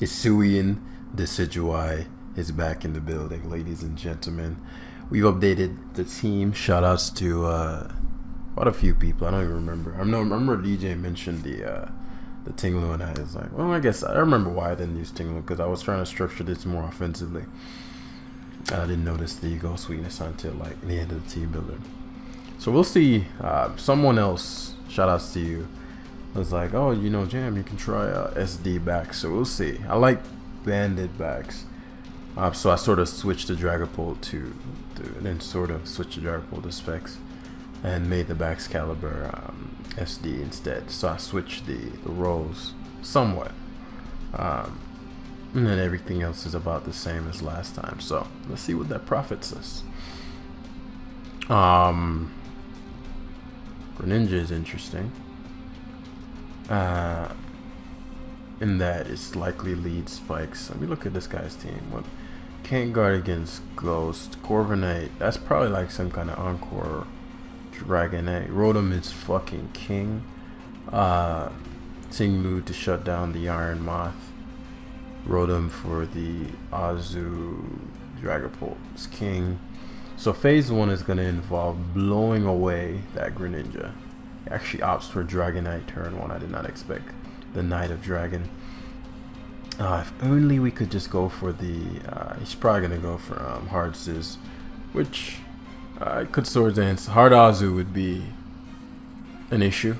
Hisuian Decidueye is back in the building, ladies and gentlemen. We've updated the team. Shout outs to uh, quite a few people. I don't even remember. I remember DJ mentioned the uh, the Ting-Lu, and I was like, well, I guess I remember why I didn't use Ting-Lu because I was trying to structure this more offensively. I didn't notice the Ego Sweetness until like the end of the team builder. So we'll see. Uh, someone else, shout outs to you, was like, oh, you know, Jam, you can try uh, SD Bax. So we'll see. I like banded Bax. Uh, so I sort of switched the Dragapult to, to, then sort of switched the Dragapult to specs and made the Baxcalibur um, SD instead. So I switched the, the roles somewhat. Um, and then everything else is about the same as last time. So let's see what that profits us. Um, Greninja is interesting. Uh, in that it's likely lead spikes. Let me look at this guy's team. What can't guard against Ghost, Corviknight. That's probably like some kind of Encore Dragonite. Rotom is fucking king. Uh, Ting-Lu to shut down the Iron Moth. Rotom for the Azu Dragapult is king. So phase one is going to involve blowing away that Greninja. Actually opts for Dragonite turn one. I did not expect the Knight of Dragon. Uh, if only we could just go for the. Uh, he's probably gonna go for um, Hard Sizz, which uh, could Swords Dance. Hard Azu would be an issue.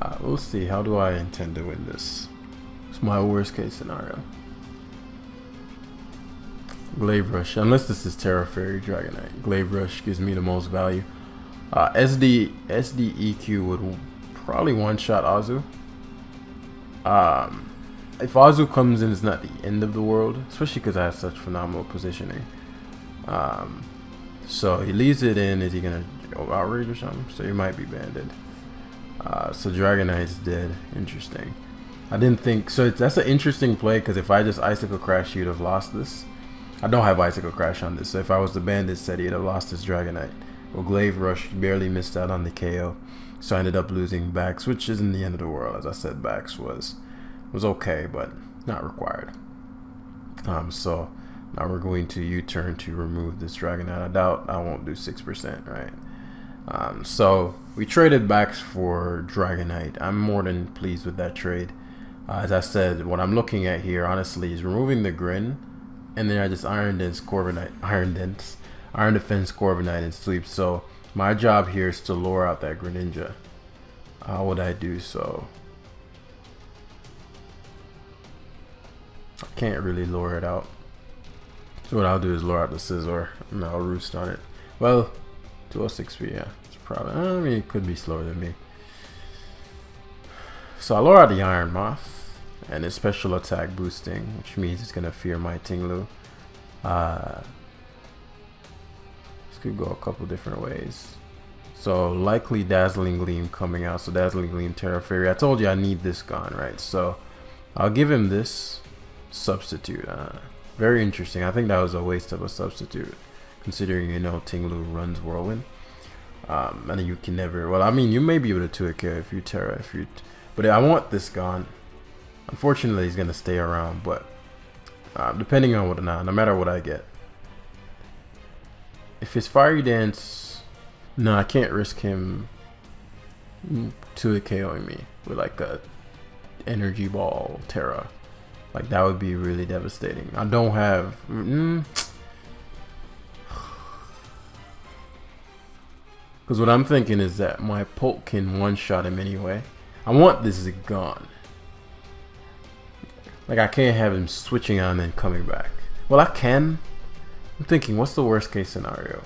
Uh, we'll see. How do I intend to win this? It's my worst case scenario. Glaive Rush, unless this is Tera Fairy Dragonite. Glaive Rush gives me the most value. Uh, SD SDEQ would probably one shot Azu. Um, if Azu comes in, it's not the end of the world, especially because I have such phenomenal positioning. Um, so he leaves it in. Is he gonna outrage or something? So he might be banded. Uh, so Dragonite's dead. Interesting. I didn't think so. that's an interesting play because if I just Icicle Crash, you'd have lost this. I don't have Icicle Crash on this, so if I was the bandit set, he'd have lost his Dragonite. Well, Glaive Rush barely missed out on the KO, so I ended up losing Bax, which isn't the end of the world. As I said, Bax was was okay, but not required. Um, so now we're going to U-turn to remove this Dragonite. I doubt I won't do 6%, right? Um, so we traded Bax for Dragonite. I'm more than pleased with that trade. Uh, as I said, what I'm looking at here, honestly, is removing the Grin, and then I just Iron Dance Corviknight, Iron Dance, Iron Defense Corviknight and Sleep. So my job here is to lure out that Greninja. How would I do so? I can't really lure it out. So what I'll do is lure out the Scizor and I'll roost on it. Well, 206 speed, yeah. It's probably, I mean, it could be slower than me. So I lure out the Iron Moth and it's special attack boosting, which means it's gonna fear my Ting-Lu. Uh, this could go a couple different ways. So likely Dazzling Gleam coming out. So Dazzling Gleam Tera Fairy. I told you I need this gone, right? So I'll give him this substitute. Uh, very interesting. I think that was a waste of a substitute, considering you know Ting-Lu runs Whirlwind. Um, and you can never. Well, I mean, you may be able to 2 care if you Tera, if you. But I want this gone. Unfortunately, he's gonna stay around, but uh, depending on what now, no matter what I get. If his Fiery Dance, no, I can't risk him to KOing me with like a Energy Ball Tera. Like that would be really devastating. I don't have. Mm, Because what I'm thinking is that my Poke can one-shot him anyway. I want this gone. Like I can't have him switching on and coming back. Well, I can. I'm thinking, what's the worst case scenario?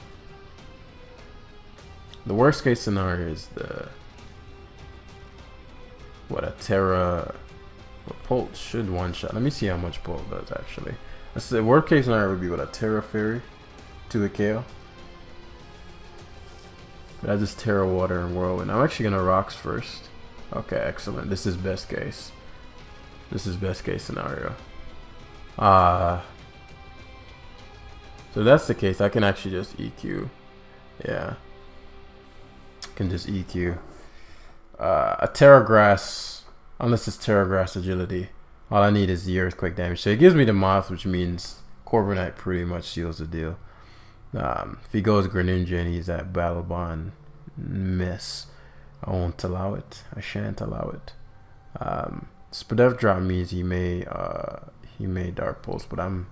The worst case scenario is the what a Tera what Pult should one shot. Let me see how much Pult does actually. That's the worst case scenario would be with a Tera Fairy to a KO. But I just Tera Water and Whirlwind. I'm actually gonna rocks first. Okay, excellent. This is best case. This is best case scenario. Uh so that's the case. I can actually just EQ. Yeah. Can just EQ. Uh, a Tera Grass Unless it's Tera Grass Agility. All I need is the earthquake damage. So it gives me the moth, which means Corviknight pretty much seals the deal. Um, if he goes Greninja and he's at Battle Bond, miss. I won't allow it. I shan't allow it. Um, Spadef drop means he may uh, he may Dark Pulse, but I'm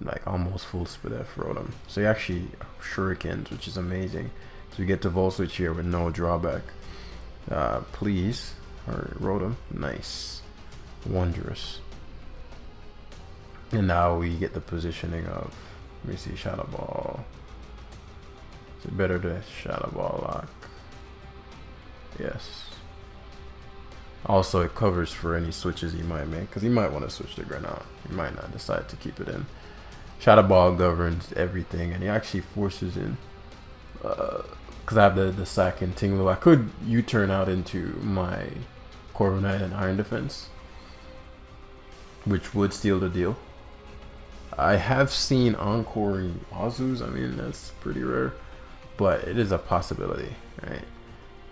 like almost full Spadef Rotom. So he actually Shurikens, which is amazing. So we get to Volt Switch here with no drawback. Uh, please, or Rotom, nice, wondrous. And now we get the positioning of, let me see, Shadow Ball. Is it better to Shadow Ball lock? Yes. Also, it covers for any switches he might make, because he might want to switch to Greninja. He might not decide to keep it in. Shadow Ball governs everything, and he actually forces in. Because uh, I have the, the sack and Ting-Lu. I could U-turn out into my Corviknight and Iron Defense, which would steal the deal. I have seen encoring Azus. I mean, that's pretty rare, but it is a possibility, right?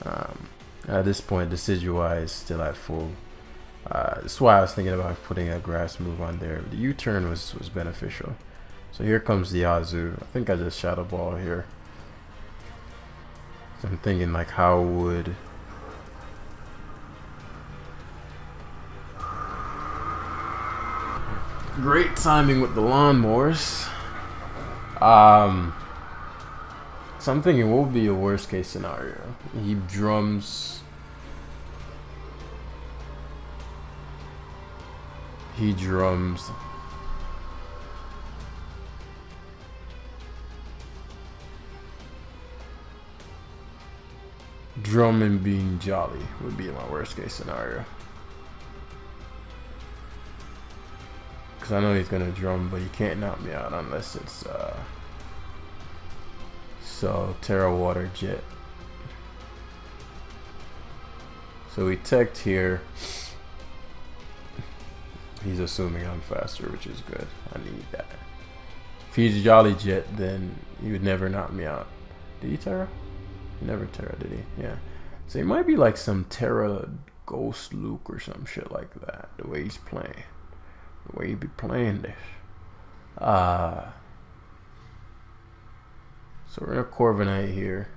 Um, at this point, Decidueye is still at full. Uh, that's why I was thinking about putting a grass move on there. The U-turn was, was beneficial. So here comes the Azu. I think I just Shadow Ball here. So I'm thinking like how would... Great timing with the lawnmowers. Um, so I'm thinking what would be a worst case scenario? He drums. He drums. Drumming being jolly would be my worst case scenario. Because I know he's going to drum, but he can't knock me out unless it's... Uh, so Terra Water Jet. So we teched here. He's assuming I'm faster, which is good. I need that. If he's Jolly Jet, then he would never knock me out. Did he Tera? Never Tera, did he? Yeah. So he might be like some Tera Ghost Luke or some shit like that. The way he's playing. The way he be playing this. Uh so we're in a Corviknight here.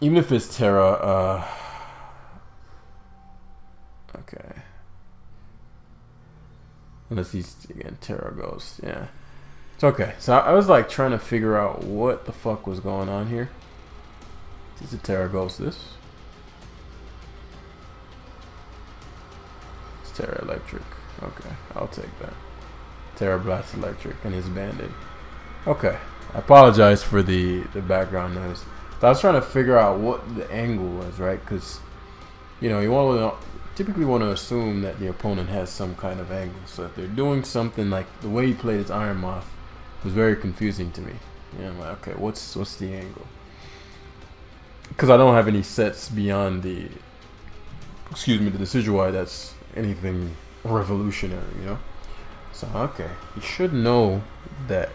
Even if it's Tera, uh, okay. Unless he's again Tera Ghost, yeah. It's okay. So I was like trying to figure out what the fuck was going on here. Is it Tera Ghost this? It's Tera Electric. Okay, I'll take that. Tera Blast Electric and his bandit. Okay. I apologize for the, the background noise. So I was trying to figure out what the angle was, right? Because, you know, you want to typically want to assume that the opponent has some kind of angle. So if they're doing something like the way he played his Iron Moth was very confusing to me. Yeah, I'm like, okay, what's what's the angle? Because I don't have any sets beyond the, excuse me, the Decidueye that's anything revolutionary, you know. So okay, you should know that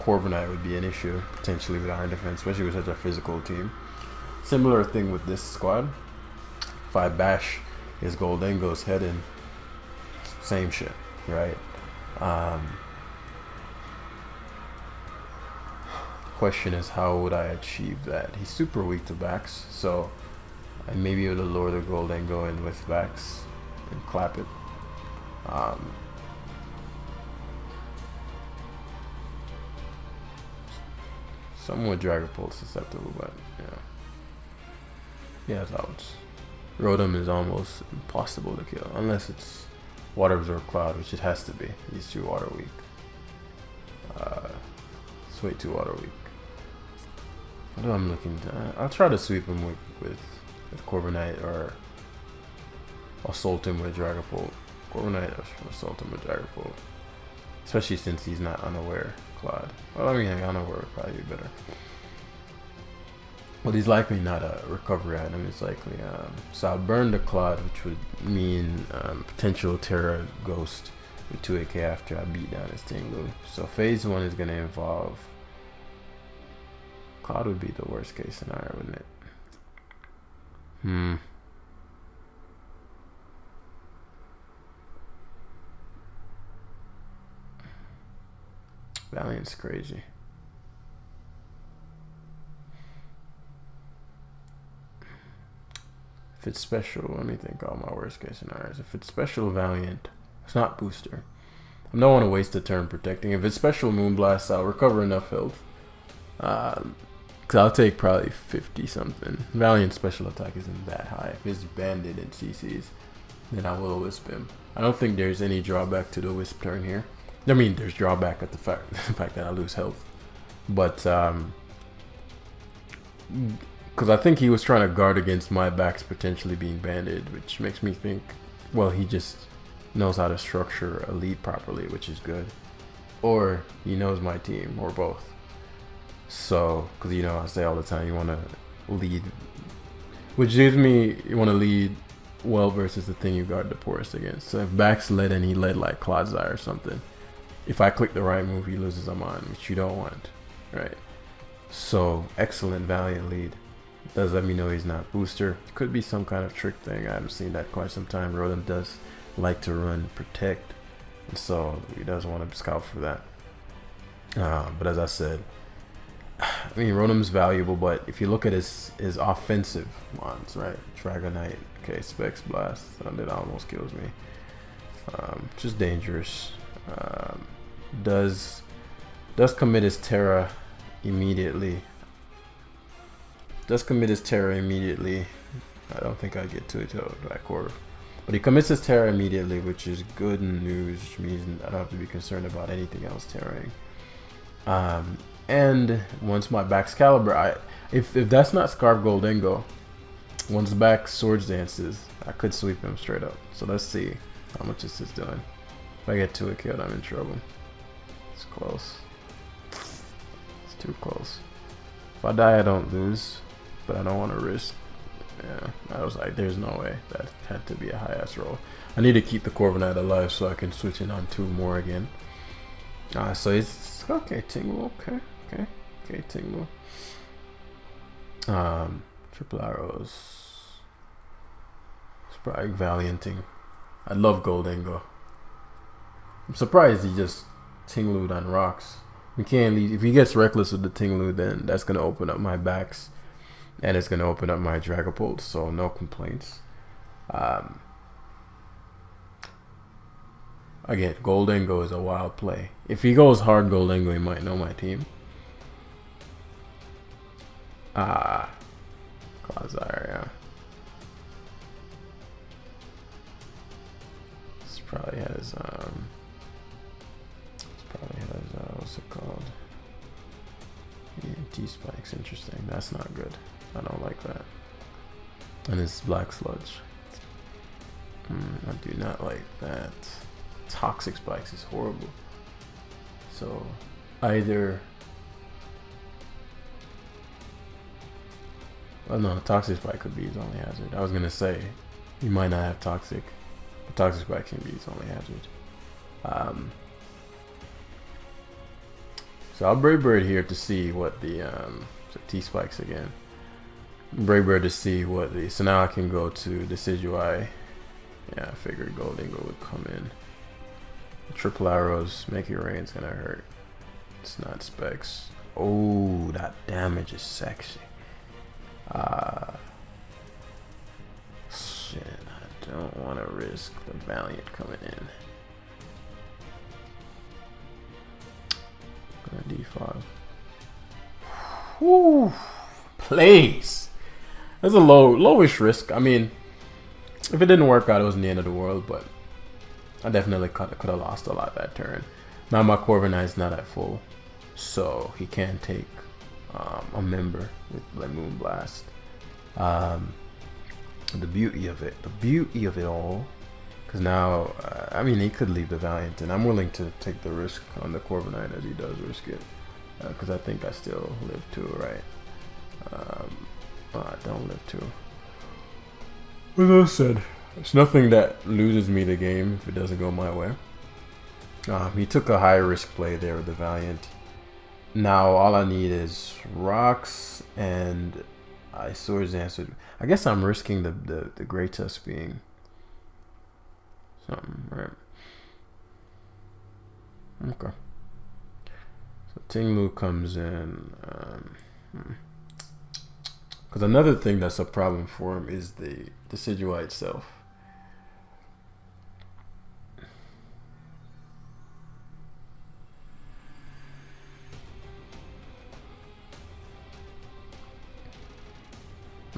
Corviknight would be an issue potentially with Iron Defense, especially with such a physical team. Similar thing with this squad. If I bash his Gholdengo's head in, same shit, right? Um, question is how would I achieve that? He's super weak to Bax, so I may be able to lower the Gholdengo in with Bax and clap it. Um, Somewhat Dragapult susceptible, but yeah. Yeah, it's out. Rotom is almost impossible to kill, unless it's Water Absorb Clod, which it has to be. He's too water weak. Uh, it's way too water weak. What I'm looking to? I'll try to sweep him with, with, with or assault him with Dragapult. Corviknight, assault him with Dragapult. Especially since he's not unaware. Clod. Well, I mean, Unaware would probably be better. But he's likely not a recovery item. It's likely. Um, so I'll burn the Clod, which would mean um, potential Tera Ghost with 2 AK after I beat down his Ting-Lu. So phase 1 is going to involve... Clod would be the worst case scenario, wouldn't it? Hmm. Valiant's crazy. If it's special, let me think all my worst case scenarios. If it's special, Valiant. It's not Booster. I am not want to waste the turn protecting. If it's special Moonblast, I'll recover enough health. Uh, Cause I'll take probably 50 something. Valiant special attack isn't that high. If it's banded and CCs, then I will wisp him. I don't think there's any drawback to the wisp turn here. I mean, there's drawback at the fact the fact that I lose health, but um, because I think he was trying to guard against my Bax potentially being banded, which makes me think, well, he just knows how to structure a lead properly, which is good, or he knows my team, or both. So, because you know, I say all the time, you want to lead, which gives me you want to lead well versus the thing you guard the poorest against. So if Bax led and he led like Clodsire or something, if I click the right move, he loses a mind, which you don't want, right? So excellent Valiant lead. Does let me know he's not booster. Could be some kind of trick thing. I haven't seen that quite some time. Rotom does like to run protect, and so he does want to scout for that. Uh, but as I said, I mean, Rotom's valuable, but if you look at his his offensive ones, right? Dragonite, okay, Specs Blast, that almost kills me. Um, just dangerous. Um, does does commit his Tera immediately. Does commit his Tera immediately. I don't think I get to it till that quarter. But he commits his Tera immediately, which is good news, which means I don't have to be concerned about anything else terraing. Um, and once my Baxcalibur, I if if that's not Scarf Gholdengo, once Bax Swords Dances, I could sweep him straight up. So let's see how much this is doing. If I get two killed, I'm in trouble. It's close. It's too close. If I die, I don't lose, but I don't want to risk. Yeah, I was like, there's no way. That had to be a high ass roll. I need to keep the Corviknight alive so I can switch in on two more again. Uh, so it's okay, Tingle, okay. Okay. Okay, Tingle. Um, triple arrows. Probably valianting. I love Gholdengo. I'm surprised he just Tinglued on rocks. We can't leave. If he gets reckless with the Ting-Lu, then that's gonna open up my Bax, and it's gonna open up my Dragapult. So no complaints. Um, again, Gholdengo is a wild play. If he goes hard Gholdengo, he might know my team. Ah. Quasar. This probably has, um... This probably has, uh, what's it called? Yeah, T-Spike's interesting. That's not good. I don't like that. And it's Black Sludge. Mm, I do not like that. Toxic Spikes is horrible. So, either No, Toxic Spike could be his only hazard. I was gonna say, he might not have Toxic, but Toxic Spike can be his only hazard. Um, so I'll Brave Bird here to see what the um, so T spikes again. Brave Bird to see what the so now I can go to Decidueye. Yeah, I figured Gholdengo would come in. Triple arrows, make your rain's gonna hurt. It's not specs. Oh, that damage is sexy. Shit, I don't want to risk the Valiant coming in. Gonna D5. Whew, please. That's a low, lowish risk. I mean, if it didn't work out, it wasn't the end of the world, but I definitely could, could have lost a lot that turn. Now my Corviknight's not at full, so he can't take um, a member with like Moonblast. Um, the beauty of it, the beauty of it all, because now, uh, I mean, he could leave the Valiant, and I'm willing to take the risk on the Corviknight as he does risk it, because uh, I think I still live two, right? Um, I don't live two. As I said, it's nothing that loses me the game if it doesn't go my way. Um, he took a high risk play there with the Valiant. Now all I need is rocks and I swords answered. I guess I'm risking the the, the Great Tusk being something, right? Okay. So Ting comes in. Um, Because hmm. another thing that's a problem for him is the Decidueye itself.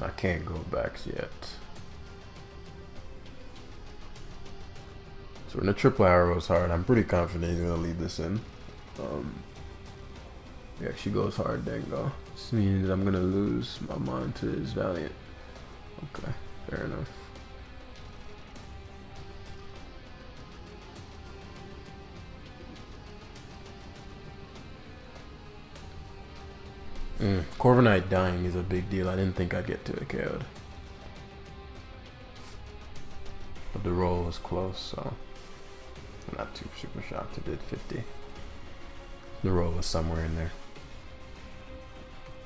I can't go back yet. So when the triple arrow is hard, I'm pretty confident he's gonna leave this in. Um, he actually goes hard, Gholdengo. This means I'm gonna lose my mind to his Valiant. Okay, fair enough. Mm, Corviknight dying is a big deal. I didn't think I'd get to it KO'd. But the roll was close, so I'm not too super shocked it did 50. The roll was somewhere in there.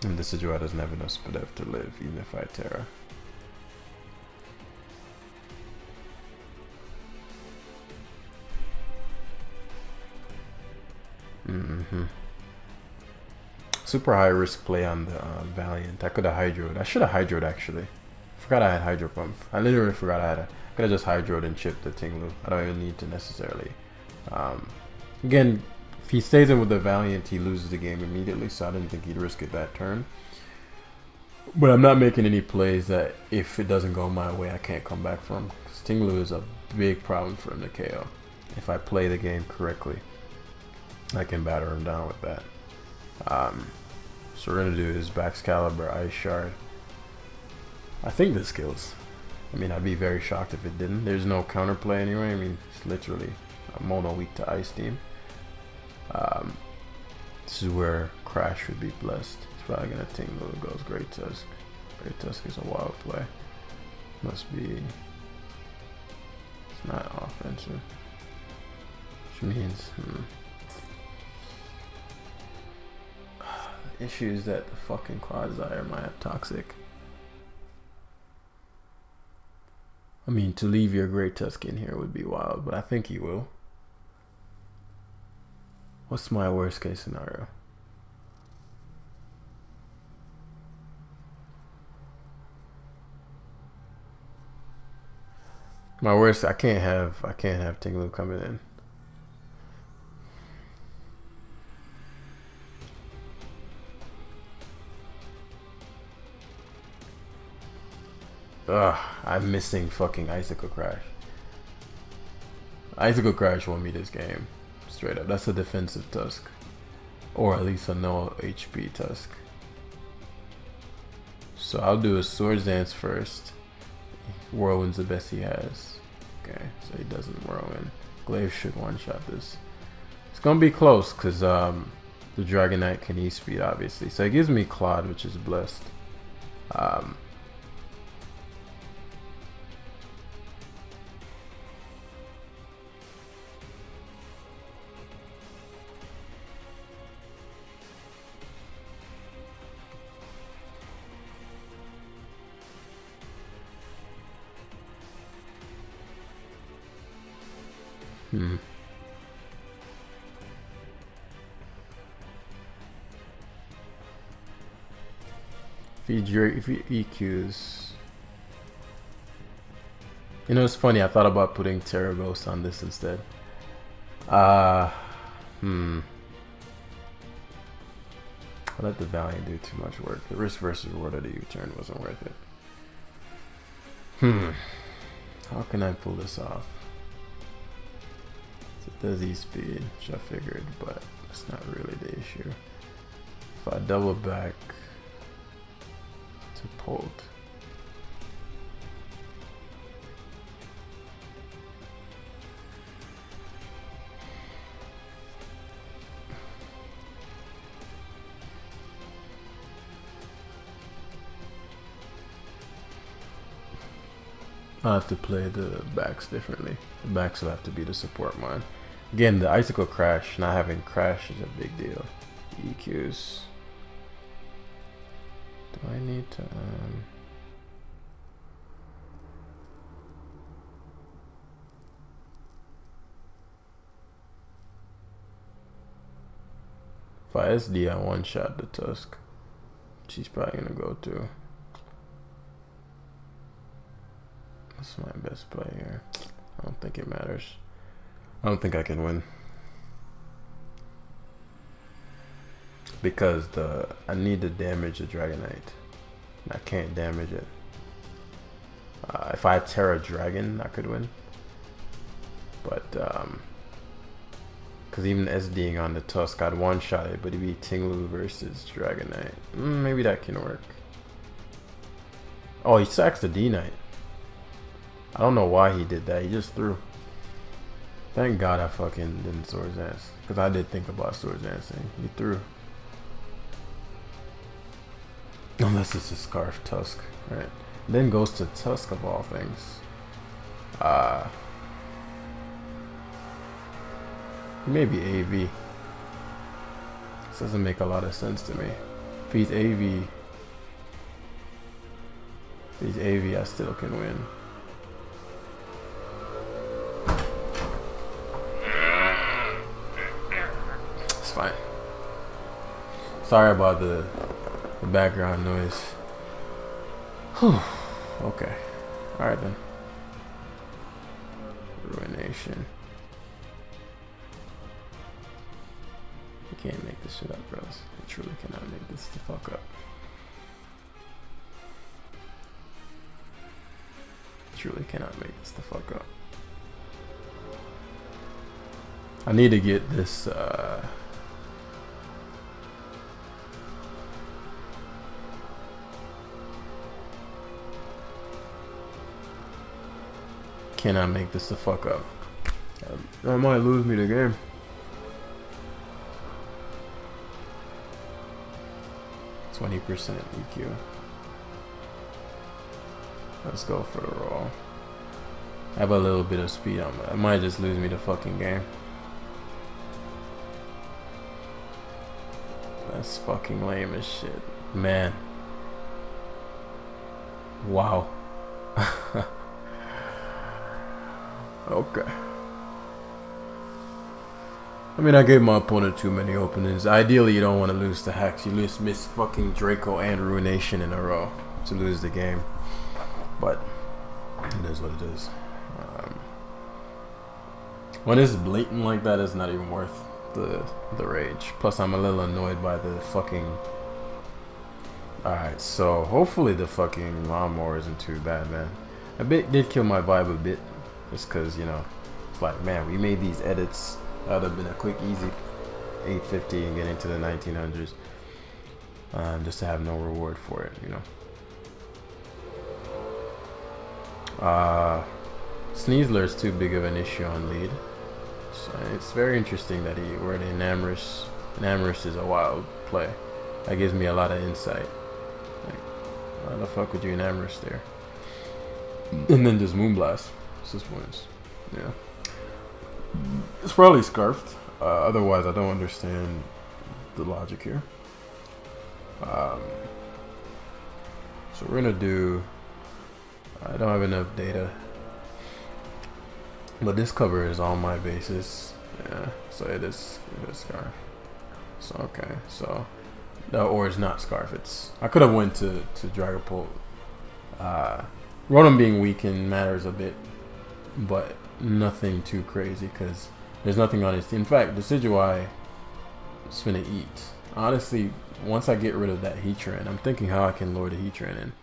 And the Decidueye doesn't have enough Spadef to live, even if I Tera. Mm-hmm. Super high risk play on the uh, Valiant. I could have hydroed. I should have hydroed actually. Forgot I had hydro pump. I literally forgot I had a. Could have just hydroed and chipped the Ting-Lu. I don't even need to necessarily. Um, again, if he stays in with the Valiant, he loses the game immediately. So I didn't think he'd risk it that turn. But I'm not making any plays that if it doesn't go my way, I can't come back from. Because Ting-Lu is a big problem for him to KO. If I play the game correctly, I can batter him down with that. Um, so we're gonna do his Baxcalibur, Ice Shard. I think this kills. I mean, I'd be very shocked if it didn't. There's no counterplay anyway. I mean, it's literally a mono weak to Ice Team. Um, this is where Crash would be blessed. It's probably gonna tingle. It goes Great Tusk. Great Tusk is a wild play. Must be. It's not offensive. Which means. Hmm. Issues that the fucking Clodsire might have toxic. I mean, to leave your Great Tusk in here would be wild, but I think he will. What's my worst case scenario? My worst, I can't have, I can't have Ting-Lu coming in. Ugh, I'm missing fucking Icicle Crash. Icicle Crash won me this game. Straight up. That's a defensive Tusk. Or at least a no HP Tusk. So I'll do a Swords Dance first. Whirlwind's the best he has. Okay, so he doesn't Whirlwind. Glaive should one-shot this. It's gonna be close because um, the Dragonite can E-Speed obviously. So it gives me Clod, which is blessed. Um, Hmm. If you, if EQs. You know, it's funny. I thought about putting Tera Ghost on this instead. Uh, hmm. I let the Valiant do too much work. The risk versus reward of the U-turn wasn't worth it. Hmm. How can I pull this off? The Z speed, which I figured, but it's not really the issue. If I double back to Pult, i have to play the Bax differently. The Bax will have to be the support mine. Again, the icicle crash, not having crash is a big deal. EQs. Do I need to... Um, If I SD, I one shot the Tusk. She's probably gonna go too. That's my best play here. I don't think it matters. I don't think I can win. Because the I need to damage the Dragonite. I can't damage it. Uh, if I Tera Dragon, I could win. But, um... Because even SDing on the Tusk, I'd one-shot it, but it'd be Ting-Lu versus Dragonite. Mm, maybe that can work. Oh, he sacks the D-Knight. I don't know why he did that. He just threw. Thank God I fucking didn't Swords Dance. Because I did think about Swords Dancing. He threw. Unless it's a Scarf Tusk, right? Then goes to Tusk of all things. Uh, maybe AV. This doesn't make a lot of sense to me. If he's AV, if he's AV, I still can win. Sorry about the, the background noise. Whew. Okay. Alright then. Ruination. You can't make this shit up, bros. I truly cannot make this the fuck up. Truly cannot make this the fuck up. I need to get this, uh... Cannot make this the fuck up. Uh, I might lose me the game. Twenty percent EQ. Let's go for the roll. I have a little bit of speed on it. Might just lose me the fucking game. That's fucking lame as shit. Man. Wow. okay. I mean, I gave my opponent too many openings. Ideally, you don't want to lose the Hex. You lose miss fucking Draco and Ruination in a row to lose the game. But it is what it is. Um, when it's blatant like that, it's not even worth the the rage. Plus, I'm a little annoyed by the fucking. Alright, so hopefully the fucking lawnmower isn't too bad, man. A bit did kill my vibe a bit, just because, you know, it's like, man, we made these edits. That would have been a quick, easy 850 and get into the 1900s. Um, just to have no reward for it, you know. Uh, Sneasler is too big of an issue on lead. So it's very interesting that he where the Enamorus Enamorus is a wild play. That gives me a lot of insight. Like, why the fuck would you Enamorus there? And then just Moonblast. Six points. Yeah. It's probably scarfed. Uh, otherwise, I don't understand the logic here. Um, so we're gonna do I don't have enough data. But this cover is on my basis. Yeah, so it is, it is Scarf. So, okay, so, no, or it's not Scarf. It's, I could have went to, to Dragapult. Uh, Rotom being weakened matters a bit, but nothing too crazy because there's nothing on his team. In fact, Decidueye is gonna eat. Honestly, once I get rid of that Heatran, I'm thinking how I can lure the Heatran in.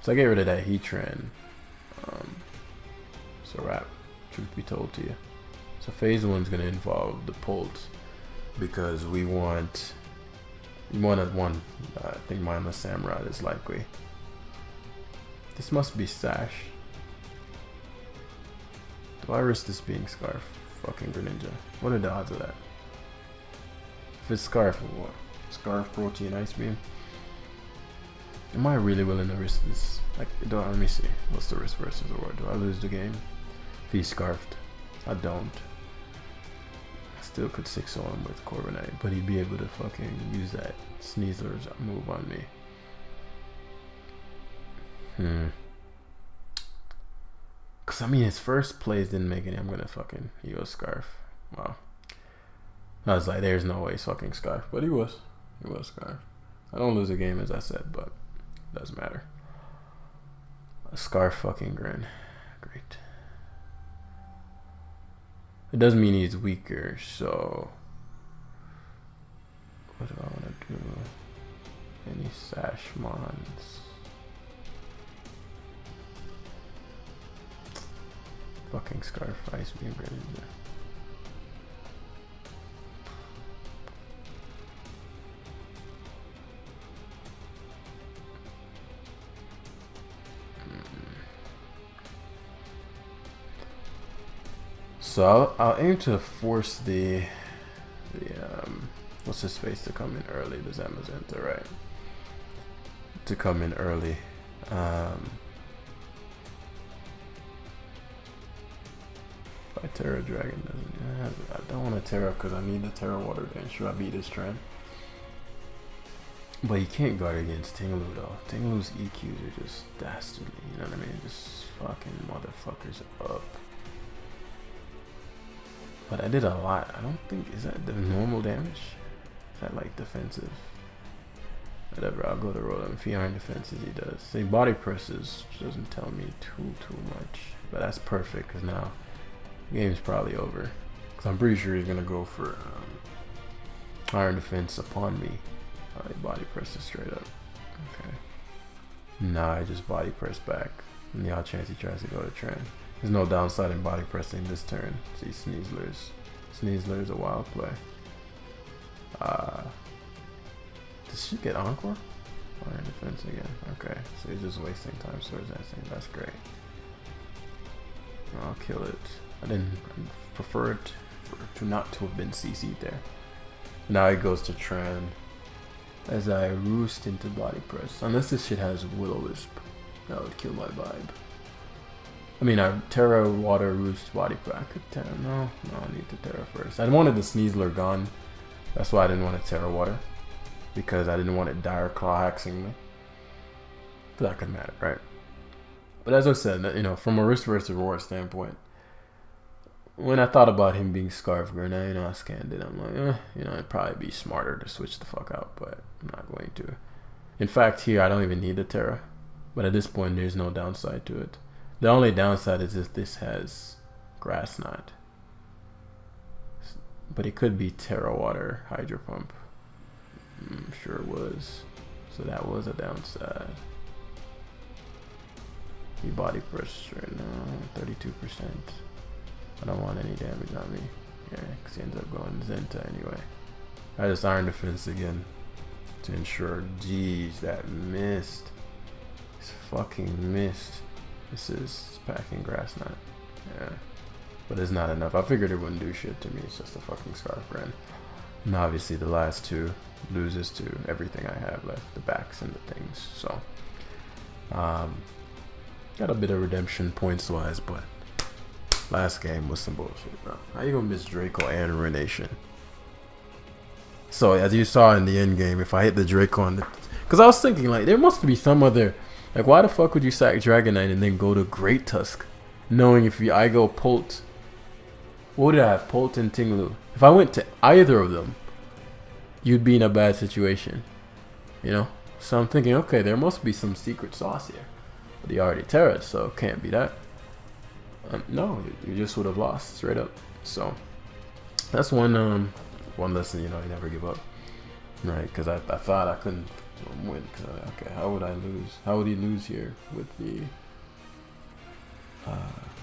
So I get rid of that Heatran. Um, so wrap, truth be told to you. So phase one's gonna involve the Pult because we want we want one. Uh, I think mindless Samurott is likely. This must be Sash. Do I risk this being Scarf? Fucking Greninja. What are the odds of that? If it's Scarf, what? Scarf, Protein, Ice Beam. Am I really willing to risk this? Like, do I, let me see. What's the risk versus reward? Do I lose the game? If he's scarfed. I don't. I still could 6 on him with Corviknight, but he'd be able to fucking use that Sneasler's move on me. Hmm. Cause I mean his first plays didn't make any. I'm gonna fucking ego scarf. Wow. I was like, there's no way he's fucking Scarf. But he was. He was Scarf. I don't lose a game, as I said, but it doesn't matter. A Scarf fucking grin. Great. It doesn't mean he's weaker, so... What do I want to do? Any Sashmons? Fucking Scarf Ice Beam Greninja. So I'll, I'll, aim to force the the um what's his face to come in early. The Zamazenta, right? To come in early. Um, by Tera Dragon doesn't. I don't want to Tera because I need the Tera Water to ensure I beat this trend. But you can't guard against Ting-Lu though. Ting-Lu's EQs are just dastardly. You know what I mean? Just fucking motherfuckers up. But I did a lot. I don't think, is that the normal damage? Is that like defensive? Whatever, I'll go to roll him. If he iron defenses, he does. See, body presses doesn't tell me too, too much. But that's perfect, because now game's probably over. Because I'm pretty sure he's going to go for um, iron defense upon me. Probably body presses straight up. Okay. Nah, I just body press back. And the odd chance he tries to go to trend. There's no downside in body pressing this turn. See, Sneaslers. Sneasler's a wild play. Uh, does she get Encore? Fire defense again. Okay, so he's just wasting time towards that thing. That's great. I'll kill it. I didn't prefer it to not to have been CC'd there. Now it goes to Tran as I roost into body press. Unless this shit has Will-O-Wisp, that would kill my vibe. I mean, I Tera Water Roost Body could Tera. No, no, I need to Tera first. I wanted the Sneasler gone. That's why I didn't want to Tera Water. Because I didn't want it dire claw hexing me. That could matter, right? But as I said, you know, from a risk versus reward standpoint, when I thought about him being Scarf Grenade, you know, I scanned it. I'm like, eh, you know, it'd probably be smarter to switch the fuck out, but I'm not going to. In fact, here I don't even need the Tera, But at this point, there's no downside to it. The only downside is if this has grass knot. But it could be Tera Water Hydro Pump. I'm sure it was. So that was a downside. He body press right now, 32%. I don't want any damage on me. Yeah, because he ends up going Zenta anyway. I just Iron Defense again to ensure. Jeez, that missed. It's fucking missed. This is packing grass knot. Yeah. But it's not enough. I figured it wouldn't do shit to me. It's just a fucking scarf brand. And obviously the last two loses to everything I have left. The Bax and the things. So. Um, got a bit of redemption points wise, but last game was some bullshit, bro. How you gonna miss Draco and Ruination? So as you saw in the end game, if I hit the Draco on the, because I was thinking like there must be some other like, why the fuck would you sack Dragonite and then go to Great Tusk, knowing if you, I go Pult, what did I have? Pult and Ting-Lu. If I went to either of them, you'd be in a bad situation, you know. So I'm thinking, okay, there must be some secret sauce here. But he already Tera, so can't be that. Um, no, you just would have lost straight up. So that's one um one lesson, you know, you never give up, right? Because I, I thought I couldn't win. okay, how would I lose? How would he lose here with the? Uh,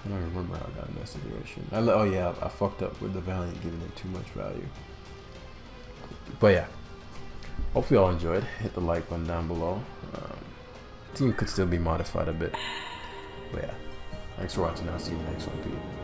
I don't remember how I got in that situation. I, oh yeah, I, I fucked up with the Valiant giving it too much value. But yeah, hopefully y'all enjoyed. Hit the like button down below. Um, team could still be modified a bit. But yeah, thanks for watching. I'll see you next one, people.